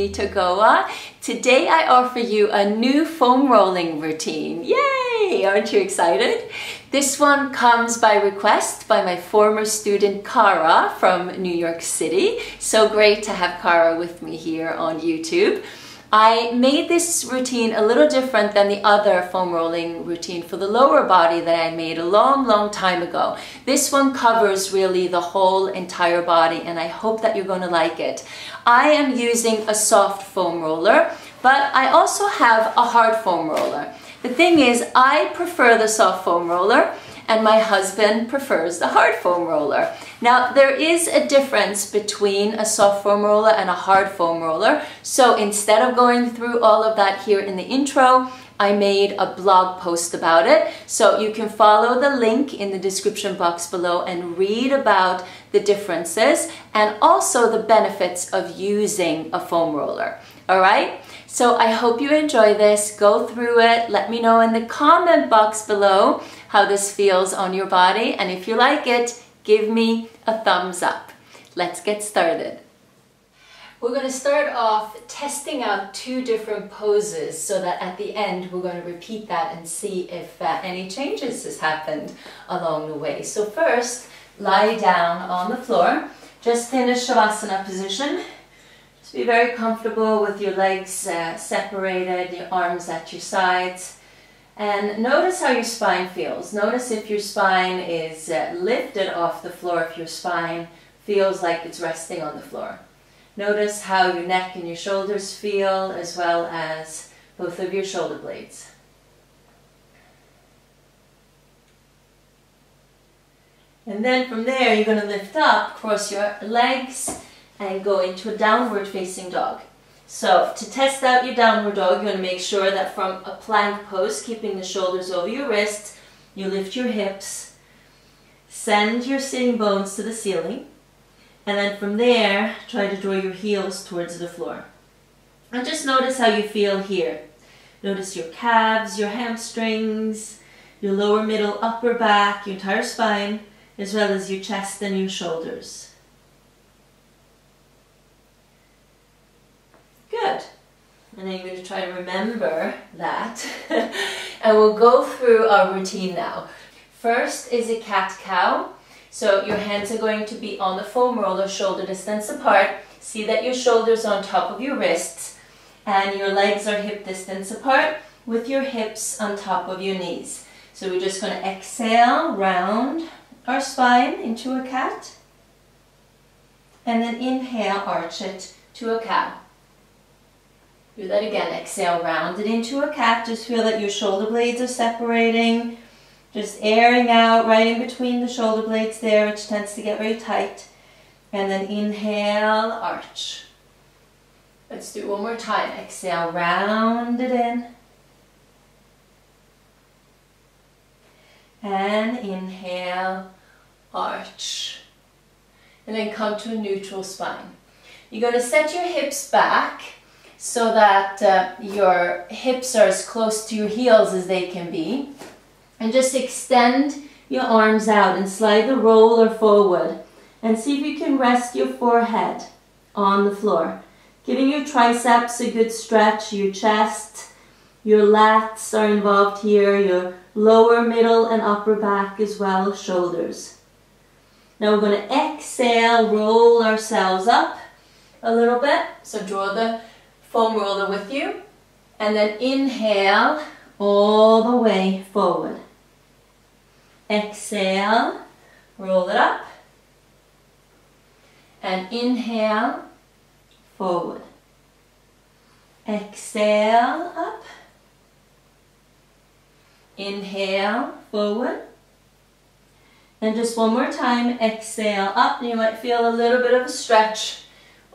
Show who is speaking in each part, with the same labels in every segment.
Speaker 1: Anita Goa. Today I offer you a new foam rolling routine. Yay! Aren't you excited? This one comes by request by my former student Cara from New York City. So great to have Cara with me here on YouTube. I made this routine a little different than the other foam rolling routine for the lower body that I made a long, long time ago. This one covers really the whole entire body and I hope that you're going to like it. I am using a soft foam roller, but I also have a hard foam roller. The thing is, I prefer the soft foam roller and my husband prefers the hard foam roller. Now there is a difference between a soft foam roller and a hard foam roller. So instead of going through all of that here in the intro, I made a blog post about it. So you can follow the link in the description box below and read about the differences and also the benefits of using a foam roller. All right? So I hope you enjoy this. Go through it. Let me know in the comment box below how this feels on your body. And if you like it, give me a thumbs up. Let's get started. We're going to start off testing out two different poses so that at the end we're going to repeat that and see if uh, any changes has happened along the way. So first, lie down on the floor. Just in a Shavasana position. Be very comfortable with your legs uh, separated, your arms at your sides. And notice how your spine feels. Notice if your spine is uh, lifted off the floor, if your spine feels like it's resting on the floor. Notice how your neck and your shoulders feel as well as both of your shoulder blades. And then from there, you're going to lift up, cross your legs, and go into a downward facing dog. So to test out your downward dog, you want to make sure that from a plank pose, keeping the shoulders over your wrists, you lift your hips, send your sitting bones to the ceiling, and then from there, try to draw your heels towards the floor. And just notice how you feel here. Notice your calves, your hamstrings, your lower middle upper back, your entire spine, as well as your chest and your shoulders. Good. And then you're going to try to remember that. and we'll go through our routine now. First is a cat-cow. So your hands are going to be on the foam roller, shoulder distance apart. See that your shoulders are on top of your wrists and your legs are hip distance apart with your hips on top of your knees. So we're just going to exhale, round our spine into a cat. And then inhale, arch it to a cow. Do that again. Exhale, round it into a cat. Just feel that your shoulder blades are separating. Just airing out right in between the shoulder blades there, which tends to get very tight. And then inhale, arch. Let's do one more time. Exhale, round it in. And inhale, arch. And then come to a neutral spine. You're going to set your hips back so that uh, your hips are as close to your heels as they can be. And just extend your arms out and slide the roller forward. And see if you can rest your forehead on the floor. Giving your triceps a good stretch, your chest, your lats are involved here, your lower, middle, and upper back as well, shoulders. Now we're going to exhale, roll ourselves up a little bit. So draw the foam roller with you. And then inhale all the way forward. Exhale, roll it up. And inhale, forward. Exhale, up. Inhale, forward. And just one more time, exhale up. You might feel a little bit of a stretch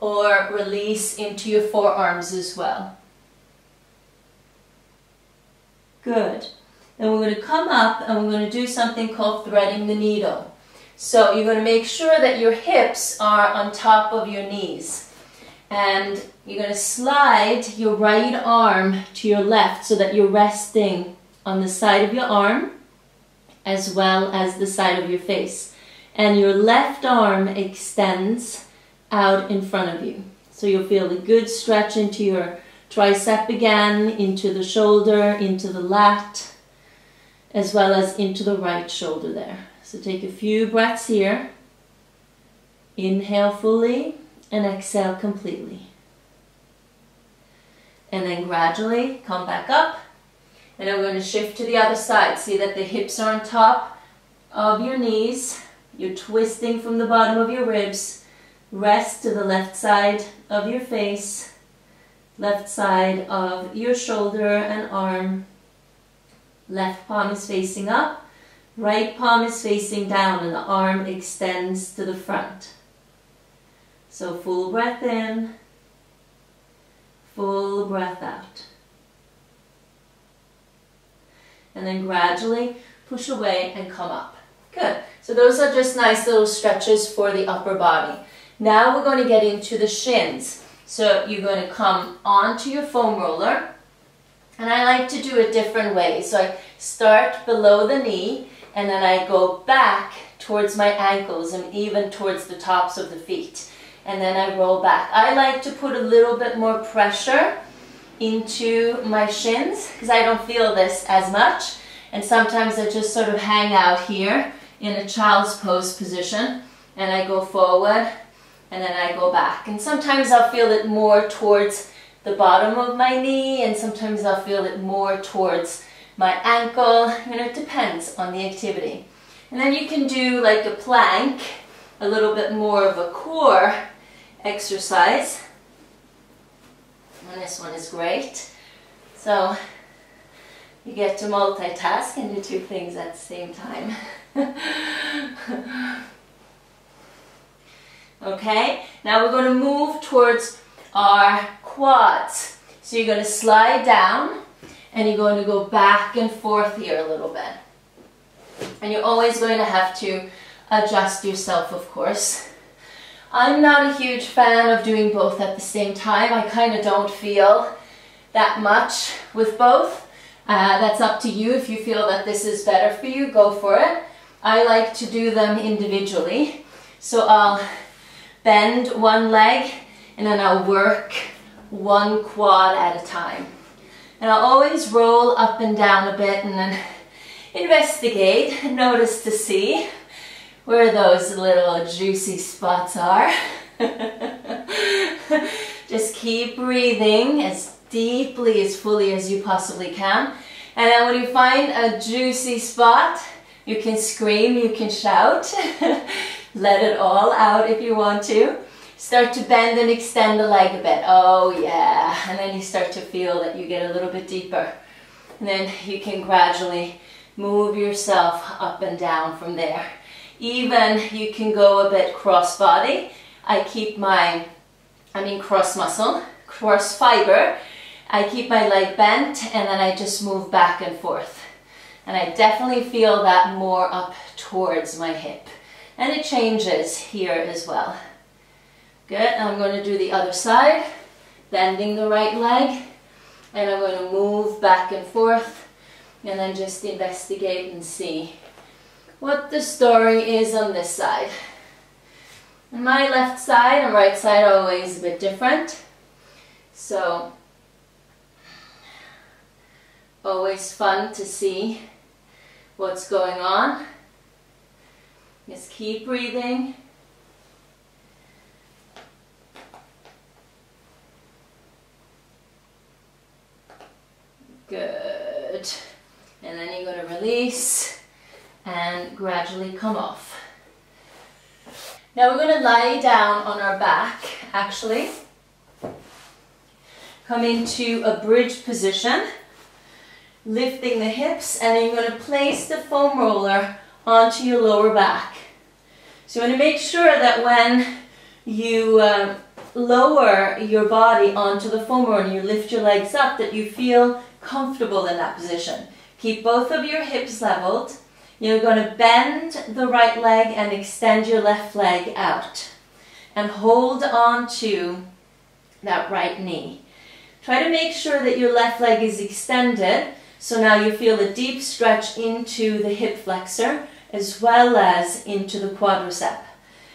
Speaker 1: or release into your forearms as well. Good. Then we're going to come up and we're going to do something called threading the needle. So you're going to make sure that your hips are on top of your knees. And you're going to slide your right arm to your left so that you're resting on the side of your arm as well as the side of your face. And your left arm extends out in front of you. So you'll feel a good stretch into your tricep again, into the shoulder, into the lat, as well as into the right shoulder there. So take a few breaths here. Inhale fully and exhale completely. And then gradually come back up. And I'm going to shift to the other side. See that the hips are on top of your knees. You're twisting from the bottom of your ribs. Rest to the left side of your face, left side of your shoulder and arm. Left palm is facing up, right palm is facing down and the arm extends to the front. So full breath in, full breath out. And then gradually push away and come up. Good. So those are just nice little stretches for the upper body. Now we're going to get into the shins. So you're going to come onto your foam roller. And I like to do it different ways. So I start below the knee and then I go back towards my ankles and even towards the tops of the feet and then I roll back. I like to put a little bit more pressure into my shins because I don't feel this as much and sometimes I just sort of hang out here in a child's pose position and I go forward and then I go back and sometimes I'll feel it more towards the bottom of my knee and sometimes I'll feel it more towards my ankle you know it depends on the activity and then you can do like a plank a little bit more of a core exercise. And this one is great. So you get to multitask and do two things at the same time. okay, now we're going to move towards our quads. So you're going to slide down and you're going to go back and forth here a little bit. And you're always going to have to adjust yourself, of course. I'm not a huge fan of doing both at the same time. I kind of don't feel that much with both. Uh, that's up to you. If you feel that this is better for you, go for it. I like to do them individually. So I'll bend one leg and then I'll work one quad at a time. And I'll always roll up and down a bit and then investigate, notice to see where those little juicy spots are. Just keep breathing as deeply, as fully as you possibly can. And then when you find a juicy spot, you can scream, you can shout. Let it all out if you want to. Start to bend and extend the leg a bit. Oh yeah. And then you start to feel that you get a little bit deeper. And then you can gradually move yourself up and down from there. Even you can go a bit cross body. I keep my, I mean cross muscle, cross fiber. I keep my leg bent and then I just move back and forth. And I definitely feel that more up towards my hip. And it changes here as well. Good, I'm going to do the other side, bending the right leg. And I'm going to move back and forth and then just investigate and see what the story is on this side. My left side and right side are always a bit different. So, always fun to see what's going on. Just keep breathing. Good. And then you're going to release and gradually come off. Now we're going to lie down on our back actually. Come into a bridge position, lifting the hips and then you're going to place the foam roller onto your lower back. So you want to make sure that when you uh, lower your body onto the foam roller and you lift your legs up that you feel comfortable in that position. Keep both of your hips leveled you're going to bend the right leg and extend your left leg out. And hold on to that right knee. Try to make sure that your left leg is extended. So now you feel a deep stretch into the hip flexor as well as into the quadricep.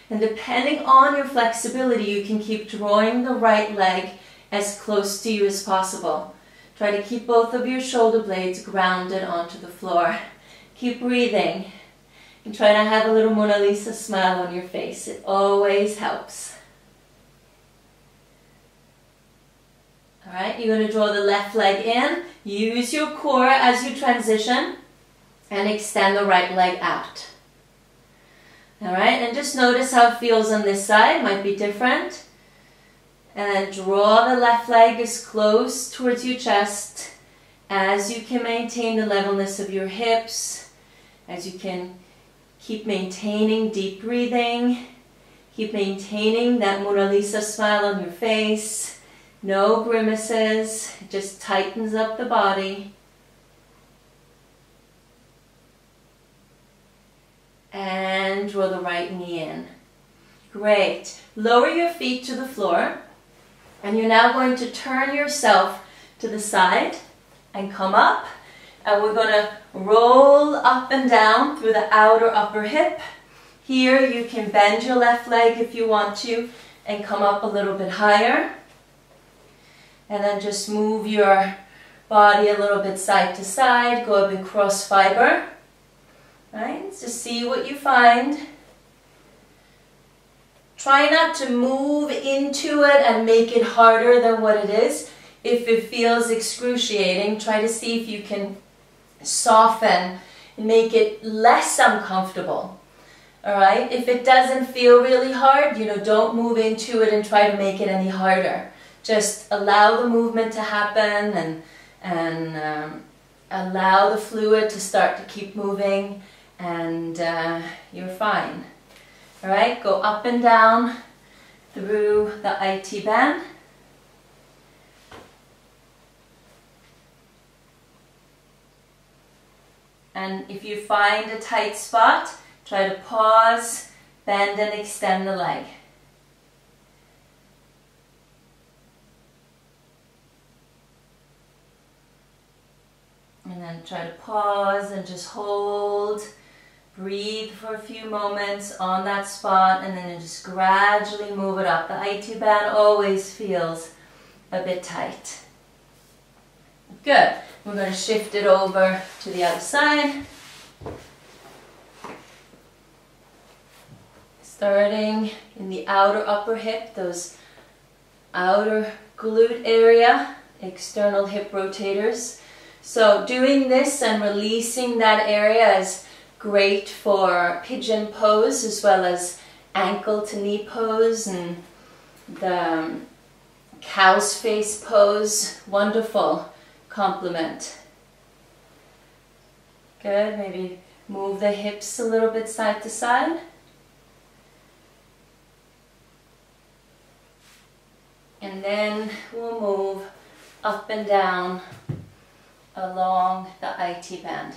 Speaker 1: And depending on your flexibility, you can keep drawing the right leg as close to you as possible. Try to keep both of your shoulder blades grounded onto the floor. Keep breathing. And try to have a little Mona Lisa smile on your face. It always helps. All right, you're going to draw the left leg in. Use your core as you transition and extend the right leg out. All right, and just notice how it feels on this side. Might be different. And then draw the left leg as close towards your chest as you can maintain the levelness of your hips, as you can keep maintaining deep breathing, keep maintaining that Mona Lisa smile on your face, no grimaces, it just tightens up the body. And draw the right knee in. Great. Lower your feet to the floor. And you're now going to turn yourself to the side and come up. And we're going to roll up and down through the outer upper hip. Here you can bend your left leg if you want to and come up a little bit higher. And then just move your body a little bit side to side. Go a bit cross fiber. Right? Just see what you find. Try not to move into it and make it harder than what it is. If it feels excruciating, try to see if you can soften and make it less uncomfortable. Alright, if it doesn't feel really hard, you know, don't move into it and try to make it any harder just allow the movement to happen and, and um, allow the fluid to start to keep moving and uh, you're fine. All right, go up and down through the IT band. And if you find a tight spot, try to pause, bend and extend the leg. And then try to pause and just hold. Breathe for a few moments on that spot and then just gradually move it up. The IT band always feels a bit tight. Good. We're going to shift it over to the other side. Starting in the outer upper hip, those outer glute area, external hip rotators. So doing this and releasing that area is great for pigeon pose as well as ankle to knee pose and the um, cow's face pose. Wonderful complement. Good, maybe move the hips a little bit side to side. And then we'll move up and down along the IT band.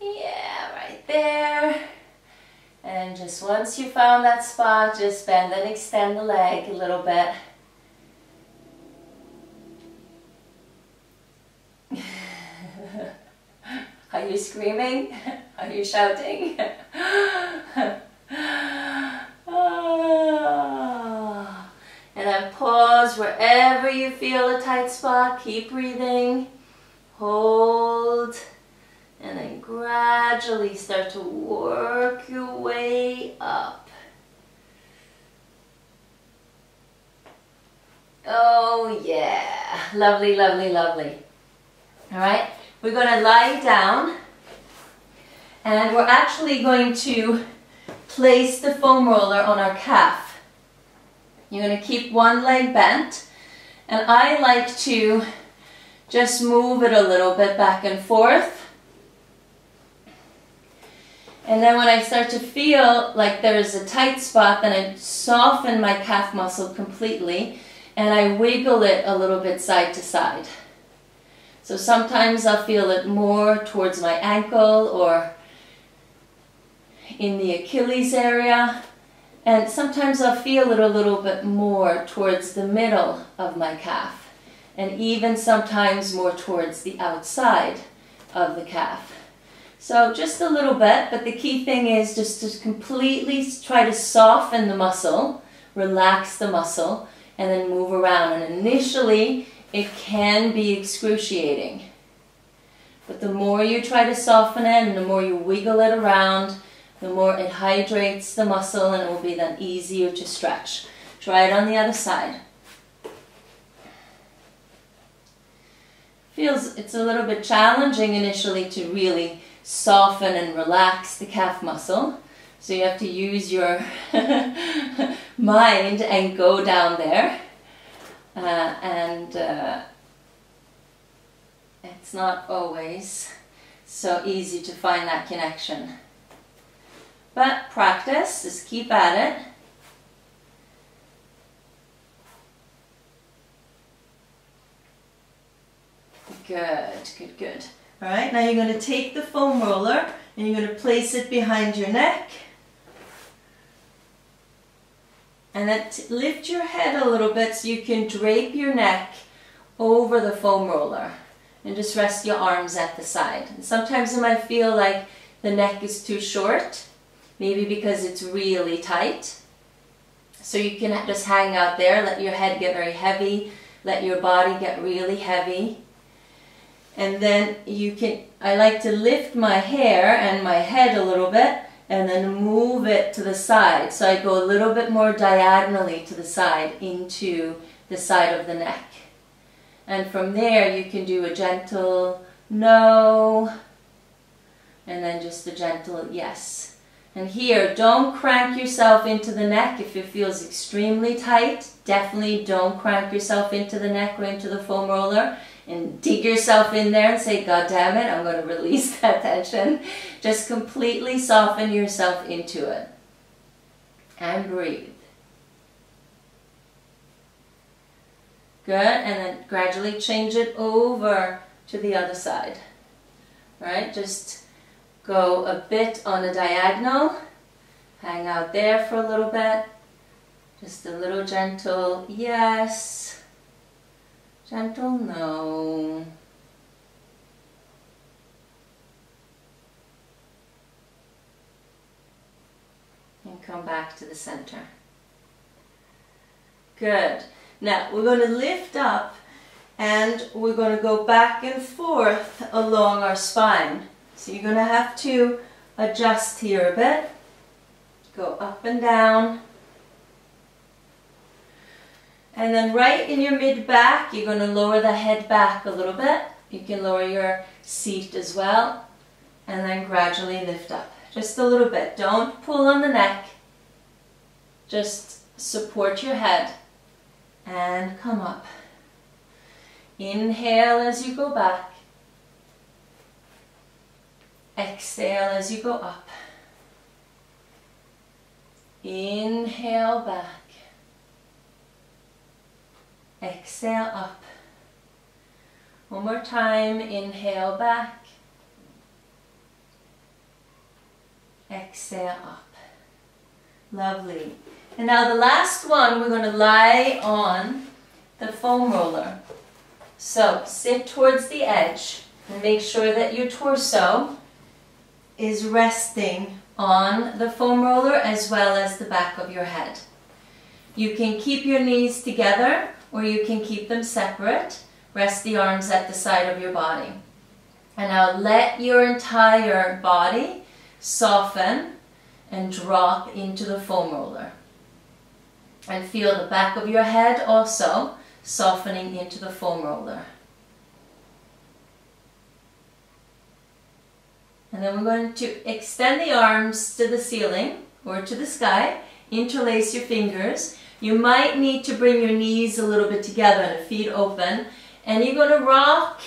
Speaker 1: Yeah, right there. And just once you found that spot, just bend and extend the leg a little bit. Are you screaming? Are you shouting? And then pause wherever you feel a tight spot. Keep breathing. Hold. And then gradually start to work your way up. Oh yeah. Lovely, lovely, lovely. All right. We're going to lie down and we're actually going to place the foam roller on our calf. You're to keep one leg bent and I like to just move it a little bit back and forth. And then when I start to feel like there's a tight spot, then I soften my calf muscle completely and I wiggle it a little bit side to side. So sometimes I'll feel it more towards my ankle or in the Achilles area. And sometimes I'll feel it a little bit more towards the middle of my calf and even sometimes more towards the outside of the calf. So just a little bit, but the key thing is just to completely try to soften the muscle, relax the muscle, and then move around. And initially, it can be excruciating. But the more you try to soften it and the more you wiggle it around, the more it hydrates the muscle and it will be then easier to stretch. Try it on the other side. Feels it's a little bit challenging initially to really soften and relax the calf muscle. So you have to use your mind and go down there. Uh, and uh, it's not always so easy to find that connection. But practice, just keep at it. Good, good, good. All right, now you're going to take the foam roller and you're going to place it behind your neck. And then lift your head a little bit so you can drape your neck over the foam roller. And just rest your arms at the side. And sometimes it might feel like the neck is too short, maybe because it's really tight. So you can just hang out there, let your head get very heavy, let your body get really heavy and then you can, I like to lift my hair and my head a little bit and then move it to the side. So I go a little bit more diagonally to the side into the side of the neck. And from there you can do a gentle no and then just a gentle yes. And here, don't crank yourself into the neck if it feels extremely tight. Definitely don't crank yourself into the neck or into the foam roller and dig yourself in there and say, God damn it, I'm going to release that tension. Just completely soften yourself into it. And breathe. Good, and then gradually change it over to the other side. Right, just go a bit on a diagonal. Hang out there for a little bit. Just a little gentle yes gentle no. And come back to the center. Good. Now we're going to lift up and we're going to go back and forth along our spine. So you're going to have to adjust here a bit. Go up and down and then right in your mid back, you're going to lower the head back a little bit. You can lower your seat as well. And then gradually lift up. Just a little bit. Don't pull on the neck. Just support your head. And come up. Inhale as you go back. Exhale as you go up. Inhale back. Exhale up. One more time, inhale back. Exhale up. Lovely. And now the last one, we're going to lie on the foam roller. So sit towards the edge and make sure that your torso is resting on the foam roller as well as the back of your head. You can keep your knees together or you can keep them separate. Rest the arms at the side of your body. And now let your entire body soften and drop into the foam roller. And feel the back of your head also softening into the foam roller. And then we're going to extend the arms to the ceiling or to the sky, interlace your fingers, you might need to bring your knees a little bit together and feet open. And you're going to rock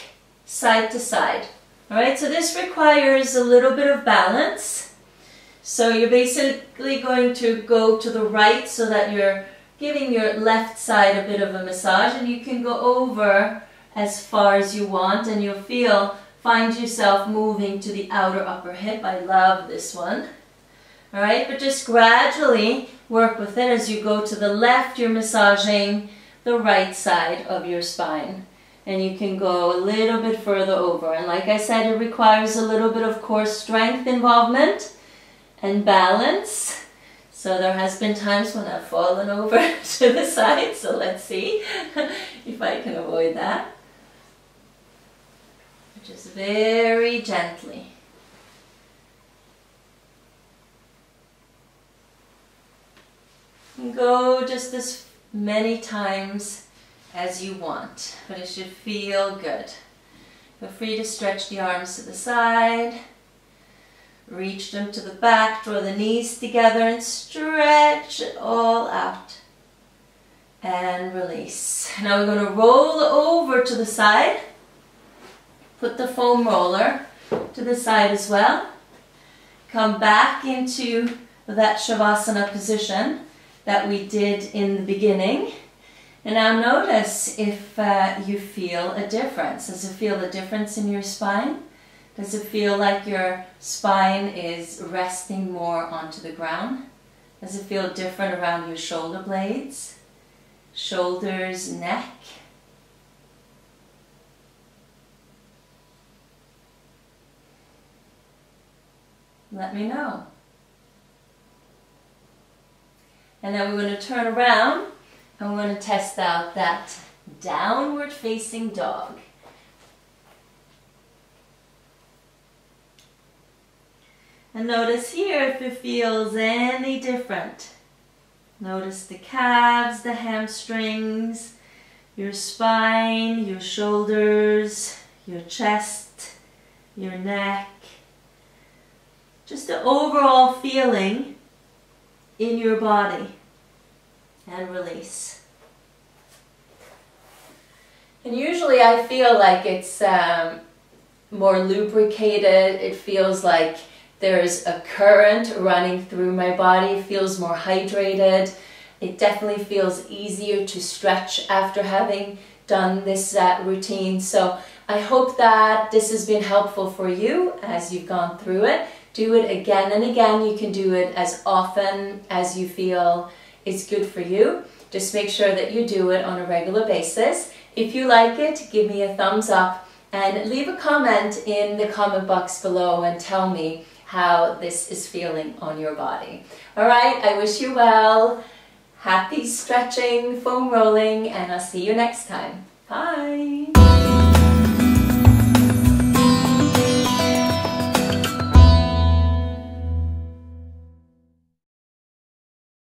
Speaker 1: side to side. Alright, so this requires a little bit of balance. So you're basically going to go to the right so that you're giving your left side a bit of a massage and you can go over as far as you want and you'll feel, find yourself moving to the outer upper hip. I love this one. All right, but just gradually work with it. As you go to the left, you're massaging the right side of your spine. And you can go a little bit further over. And like I said, it requires a little bit of core strength involvement and balance. So there has been times when I've fallen over to the side. So let's see if I can avoid that. Just very gently. Go just as many times as you want, but it should feel good. Feel free to stretch the arms to the side, reach them to the back, draw the knees together and stretch it all out. And release. Now we're going to roll over to the side. Put the foam roller to the side as well. Come back into that Shavasana position that we did in the beginning. And now notice if uh, you feel a difference. Does it feel a difference in your spine? Does it feel like your spine is resting more onto the ground? Does it feel different around your shoulder blades? Shoulders, neck? Let me know. And then we're going to turn around and we're going to test out that downward facing dog. And notice here if it feels any different. Notice the calves, the hamstrings, your spine, your shoulders, your chest, your neck. Just the overall feeling in your body and release. And usually I feel like it's um, more lubricated. It feels like there's a current running through my body. Feels more hydrated. It definitely feels easier to stretch after having done this uh, routine. So I hope that this has been helpful for you as you've gone through it. Do it again and again. You can do it as often as you feel is good for you. Just make sure that you do it on a regular basis. If you like it, give me a thumbs up and leave a comment in the comment box below and tell me how this is feeling on your body. All right, I wish you well. Happy stretching, foam rolling, and I'll see you next time. Bye.